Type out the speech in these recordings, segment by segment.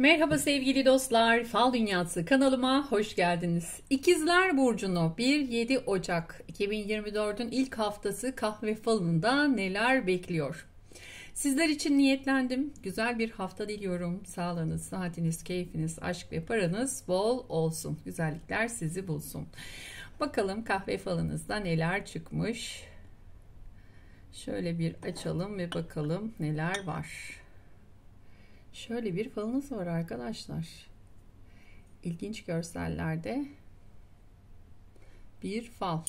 Merhaba sevgili dostlar, Fal Dünyası kanalıma hoş geldiniz. İkizler Burcu'nu 1-7 Ocak 2024'ün ilk haftası kahve falında neler bekliyor? Sizler için niyetlendim. Güzel bir hafta diliyorum. Sağlığınız, saatiniz, keyfiniz, aşk ve paranız bol olsun. Güzellikler sizi bulsun. Bakalım kahve falınızda neler çıkmış. Şöyle bir açalım ve bakalım neler var. Şöyle bir falınız var arkadaşlar. İlginç görsellerde bir fal.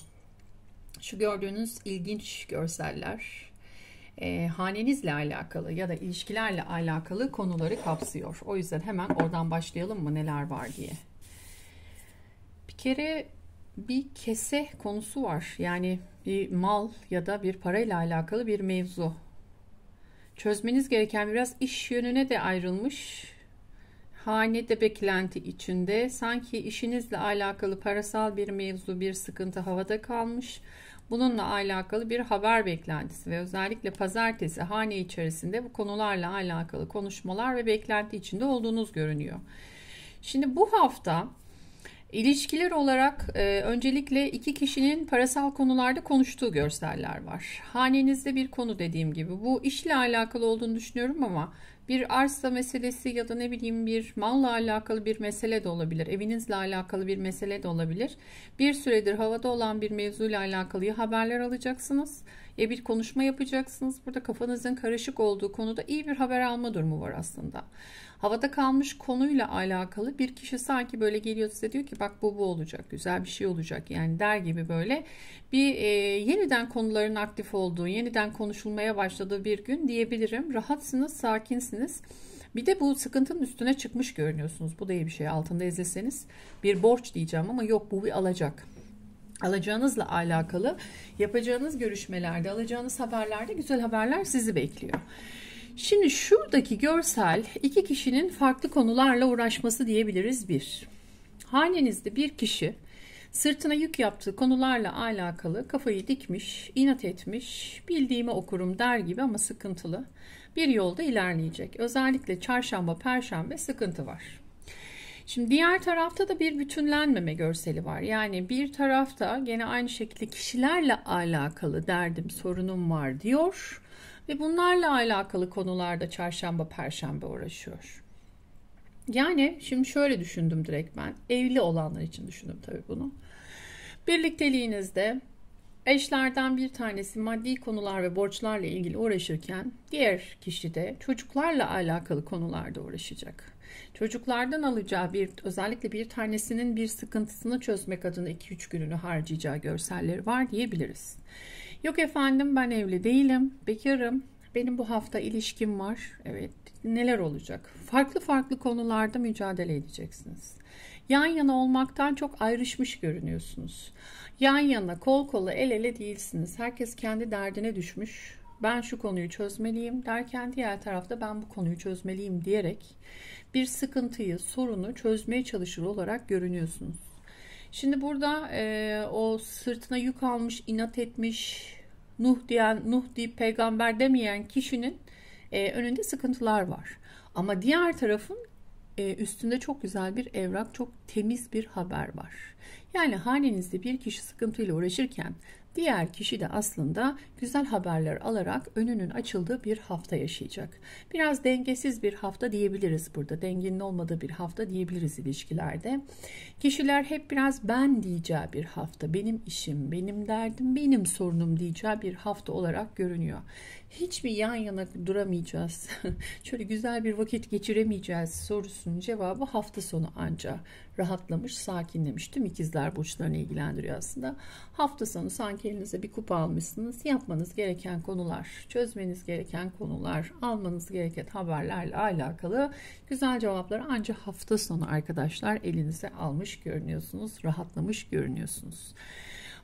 Şu gördüğünüz ilginç görseller e, hanenizle alakalı ya da ilişkilerle alakalı konuları kapsıyor. O yüzden hemen oradan başlayalım mı neler var diye. Bir kere bir kese konusu var. Yani bir mal ya da bir parayla alakalı bir mevzu. Çözmeniz gereken biraz iş yönüne de ayrılmış. Hanede beklenti içinde sanki işinizle alakalı parasal bir mevzu, bir sıkıntı havada kalmış. Bununla alakalı bir haber beklentisi ve özellikle pazartesi hane içerisinde bu konularla alakalı konuşmalar ve beklenti içinde olduğunuz görünüyor. Şimdi bu hafta İlişkiler olarak e, öncelikle iki kişinin parasal konularda konuştuğu görseller var. Hanenizde bir konu dediğim gibi bu işle alakalı olduğunu düşünüyorum ama bir arsa meselesi ya da ne bileyim bir malla alakalı bir mesele de olabilir. Evinizle alakalı bir mesele de olabilir. Bir süredir havada olan bir mevzuyla alakalı ya haberler alacaksınız ya bir konuşma yapacaksınız. Burada kafanızın karışık olduğu konuda iyi bir haber alma durumu var aslında. Havada kalmış konuyla alakalı bir kişi sanki böyle geliyor size diyor ki bak bu bu olacak, güzel bir şey olacak yani der gibi böyle bir e, yeniden konuların aktif olduğu, yeniden konuşulmaya başladığı bir gün diyebilirim. Rahatsınız, sakinsiniz. Bir de bu sıkıntının üstüne çıkmış görünüyorsunuz. Bu da iyi bir şey. Altında ezilseniz bir borç diyeceğim ama yok bu bir alacak alacağınızla alakalı yapacağınız görüşmelerde, alacağınız haberlerde güzel haberler sizi bekliyor. Şimdi şuradaki görsel iki kişinin farklı konularla uğraşması diyebiliriz bir. Hanenizde bir kişi sırtına yük yaptığı konularla alakalı kafayı dikmiş, inat etmiş, bildiğimi okurum der gibi ama sıkıntılı bir yolda ilerleyecek. Özellikle çarşamba, perşembe sıkıntı var. Şimdi diğer tarafta da bir bütünlenmeme görseli var. Yani bir tarafta gene aynı şekilde kişilerle alakalı derdim, sorunum var diyor ve bunlarla alakalı konularda çarşamba, perşembe uğraşıyor. Yani şimdi şöyle düşündüm direkt ben. Evli olanlar için düşündüm tabii bunu. Birlikteliğinizde eşlerden bir tanesi maddi konular ve borçlarla ilgili uğraşırken diğer kişi de çocuklarla alakalı konularda uğraşacak. Çocuklardan alacağı bir özellikle bir tanesinin bir sıkıntısını çözmek adına 2-3 gününü harcayacağı görselleri var diyebiliriz. Yok efendim ben evli değilim, bekarım. Benim bu hafta ilişkim var. Evet, neler olacak? Farklı farklı konularda mücadele edeceksiniz. Yan yana olmaktan çok ayrışmış görünüyorsunuz. Yan yana, kol kola, el ele değilsiniz. Herkes kendi derdine düşmüş. Ben şu konuyu çözmeliyim derken diğer tarafta ben bu konuyu çözmeliyim diyerek bir sıkıntıyı, sorunu çözmeye çalışır olarak görünüyorsunuz. Şimdi burada e, o sırtına yük almış, inat etmiş, Nuh diyen, Nuh deyip peygamber demeyen kişinin e, önünde sıkıntılar var. Ama diğer tarafın e, üstünde çok güzel bir evrak, çok temiz bir haber var. Yani hanenizde bir kişi sıkıntıyla uğraşırken Diğer kişi de aslında güzel haberler alarak önünün açıldığı bir hafta yaşayacak. Biraz dengesiz bir hafta diyebiliriz burada. Dengenin olmadığı bir hafta diyebiliriz ilişkilerde. Kişiler hep biraz ben diyeceği bir hafta. Benim işim, benim derdim, benim sorunum diyeceği bir hafta olarak görünüyor. Hiç mi yan yana duramayacağız? Şöyle güzel bir vakit geçiremeyeceğiz sorusunun cevabı hafta sonu anca rahatlamış, sakinlemiş. Tüm ikizler burçlarını ilgilendiriyor aslında. Hafta sonu sanki elinize bir kupa almışsınız. Yapmanız gereken konular, çözmeniz gereken konular, almanız gereken haberlerle alakalı güzel cevapları ancak hafta sonu arkadaşlar elinize almış görünüyorsunuz, rahatlamış görünüyorsunuz.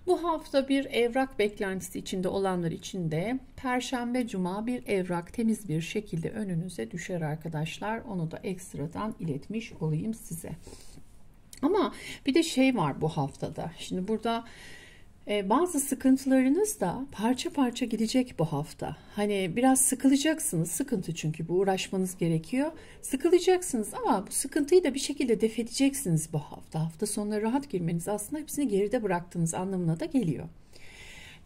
Bu hafta bir evrak beklentisi içinde olanlar için de Perşembe Cuma bir evrak temiz bir şekilde önünüze düşer arkadaşlar. Onu da ekstradan iletmiş olayım size. Ama bir de şey var bu haftada. Şimdi burada Ee, bazı sıkıntılarınız da parça parça gidecek bu hafta. Hani biraz sıkılacaksınız. Sıkıntı çünkü bu uğraşmanız gerekiyor. Sıkılacaksınız ama bu sıkıntıyı da bir şekilde def edeceksiniz bu hafta. Hafta sonları rahat girmeniz aslında hepsini geride bıraktığınız anlamına da geliyor.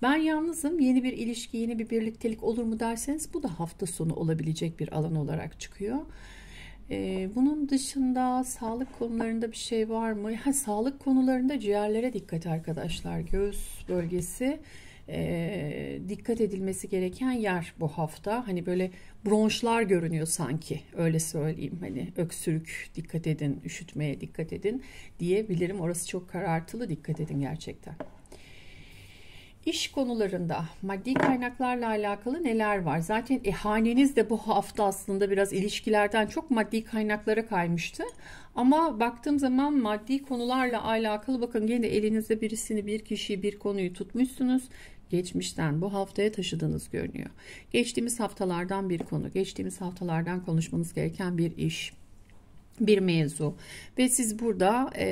Ben yalnızım yeni bir ilişki yeni bir birliktelik olur mu derseniz bu da hafta sonu olabilecek bir alan olarak çıkıyor. Ee, bunun dışında sağlık konularında bir şey var mı? Ha, sağlık konularında ciğerlere dikkat arkadaşlar. Göğüs bölgesi e, dikkat edilmesi gereken yer bu hafta. Hani böyle bronşlar görünüyor sanki öyle söyleyeyim. Hani öksürük dikkat edin, üşütmeye dikkat edin diyebilirim. Orası çok karartılı dikkat edin gerçekten. İş konularında maddi kaynaklarla alakalı neler var? Zaten e, haneniz de bu hafta aslında biraz ilişkilerden çok maddi kaynaklara kaymıştı. Ama baktığım zaman maddi konularla alakalı bakın gene elinizde birisini, bir kişiyi, bir konuyu tutmuşsunuz. Geçmişten bu haftaya taşıdığınız görünüyor. Geçtiğimiz haftalardan bir konu, geçtiğimiz haftalardan konuşmanız gereken bir iş, bir mevzu. Ve siz burada e,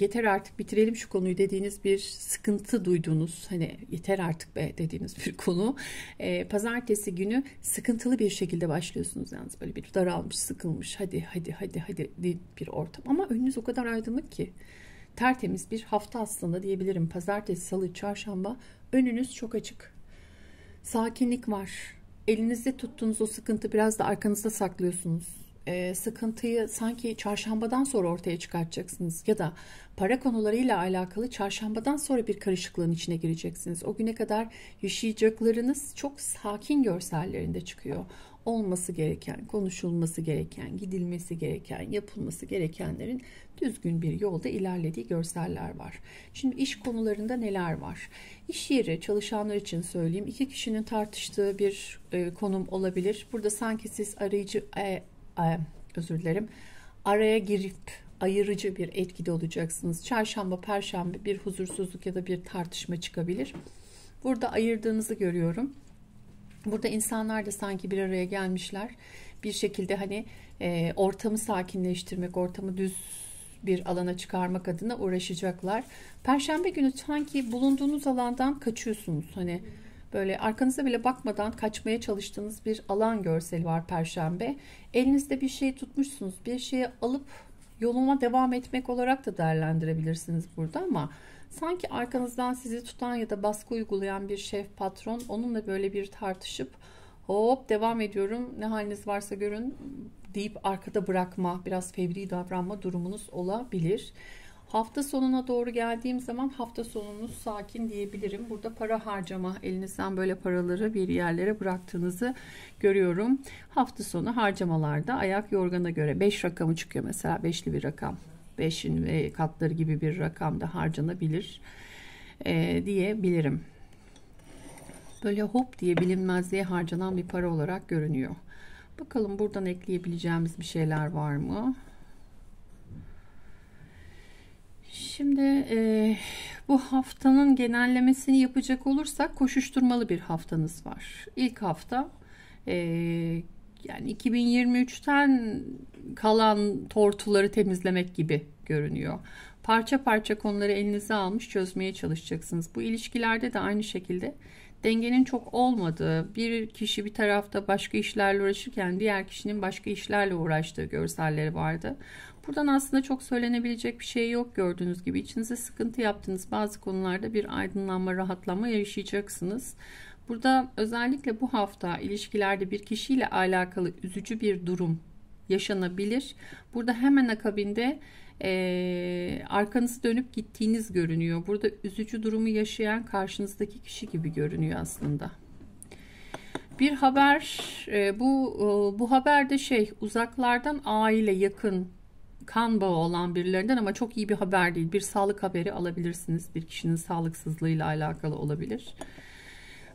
yeter artık bitirelim şu konuyu dediğiniz bir sıkıntı duyduğunuz hani yeter artık be dediğiniz bir konu. E, pazartesi günü sıkıntılı bir şekilde başlıyorsunuz yalnız. Böyle bir daralmış sıkılmış hadi hadi hadi hadi bir ortam. Ama önünüz o kadar aydınlık ki. Tertemiz bir hafta aslında diyebilirim. Pazartesi salı çarşamba önünüz çok açık. Sakinlik var. Elinizde tuttuğunuz o sıkıntı biraz da arkanızda saklıyorsunuz e, sıkıntıyı sanki çarşambadan sonra ortaya çıkartacaksınız ya da para konularıyla alakalı çarşambadan sonra bir karışıklığın içine gireceksiniz. O güne kadar yaşayacaklarınız çok sakin görsellerinde çıkıyor. Olması gereken, konuşulması gereken, gidilmesi gereken, yapılması gerekenlerin düzgün bir yolda ilerlediği görseller var. Şimdi iş konularında neler var? İş yeri çalışanlar için söyleyeyim. iki kişinin tartıştığı bir e, konum olabilir. Burada sanki siz arayıcı e, özür dilerim araya girip ayırıcı bir etkide olacaksınız. Çarşamba, perşembe bir huzursuzluk ya da bir tartışma çıkabilir. Burada ayırdığınızı görüyorum. Burada insanlar da sanki bir araya gelmişler. Bir şekilde hani e, ortamı sakinleştirmek, ortamı düz bir alana çıkarmak adına uğraşacaklar. Perşembe günü sanki bulunduğunuz alandan kaçıyorsunuz. Hani böyle arkanıza bile bakmadan kaçmaya çalıştığınız bir alan görseli var perşembe. Elinizde bir şey tutmuşsunuz. Bir şeyi alıp yoluma devam etmek olarak da değerlendirebilirsiniz burada ama sanki arkanızdan sizi tutan ya da baskı uygulayan bir şef patron onunla böyle bir tartışıp hop devam ediyorum ne haliniz varsa görün deyip arkada bırakma biraz fevri davranma durumunuz olabilir. Hafta sonuna doğru geldiğim zaman hafta sonunuz sakin diyebilirim. Burada para harcama, elinizden böyle paraları bir yerlere bıraktığınızı görüyorum. Hafta sonu harcamalarda ayak yorgana göre 5 rakamı çıkıyor mesela 5'li bir rakam. 5'in ve katları gibi bir rakam da harcanabilir e, diyebilirim. Böyle hop diye bilinmezliğe harcanan bir para olarak görünüyor. Bakalım buradan ekleyebileceğimiz bir şeyler var mı? Şimdi e, bu haftanın genellemesini yapacak olursak koşuşturmalı bir haftanız var. İlk hafta e, yani 2023'ten kalan tortuları temizlemek gibi görünüyor. Parça parça konuları elinize almış çözmeye çalışacaksınız. Bu ilişkilerde de aynı şekilde dengenin çok olmadığı, bir kişi bir tarafta başka işlerle uğraşırken diğer kişinin başka işlerle uğraştığı görselleri vardı. Buradan aslında çok söylenebilecek bir şey yok gördüğünüz gibi. içinize sıkıntı yaptığınız bazı konularda bir aydınlanma, rahatlama yaşayacaksınız. Burada özellikle bu hafta ilişkilerde bir kişiyle alakalı üzücü bir durum yaşanabilir. Burada hemen akabinde e, arkanızı dönüp gittiğiniz görünüyor. Burada üzücü durumu yaşayan karşınızdaki kişi gibi görünüyor aslında. Bir haber e, bu e, bu haberde şey uzaklardan aile yakın kan bağı olan birilerinden ama çok iyi bir haber değil. Bir sağlık haberi alabilirsiniz. Bir kişinin sağlıksızlığıyla alakalı olabilir.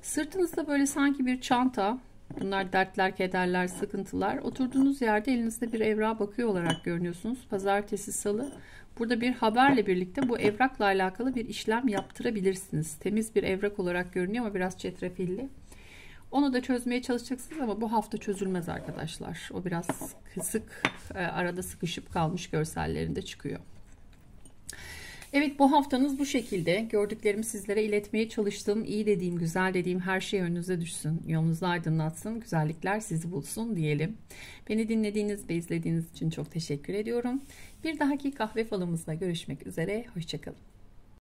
Sırtınızda böyle sanki bir çanta, bunlar dertler, kederler, sıkıntılar. Oturduğunuz yerde elinizde bir evrağa bakıyor olarak görünüyorsunuz. Pazartesi, salı. Burada bir haberle birlikte bu evrakla alakalı bir işlem yaptırabilirsiniz. Temiz bir evrak olarak görünüyor ama biraz çetrefilli. Onu da çözmeye çalışacaksınız ama bu hafta çözülmez arkadaşlar. O biraz kısık, e, arada sıkışıp kalmış görsellerinde çıkıyor. Evet bu haftanız bu şekilde. Gördüklerimi sizlere iletmeye çalıştım. İyi dediğim, güzel dediğim her şey önünüze düşsün. Yolunuzu aydınlatsın. Güzellikler sizi bulsun diyelim. Beni dinlediğiniz ve izlediğiniz için çok teşekkür ediyorum. Bir dahaki kahve falımızda görüşmek üzere. Hoşçakalın.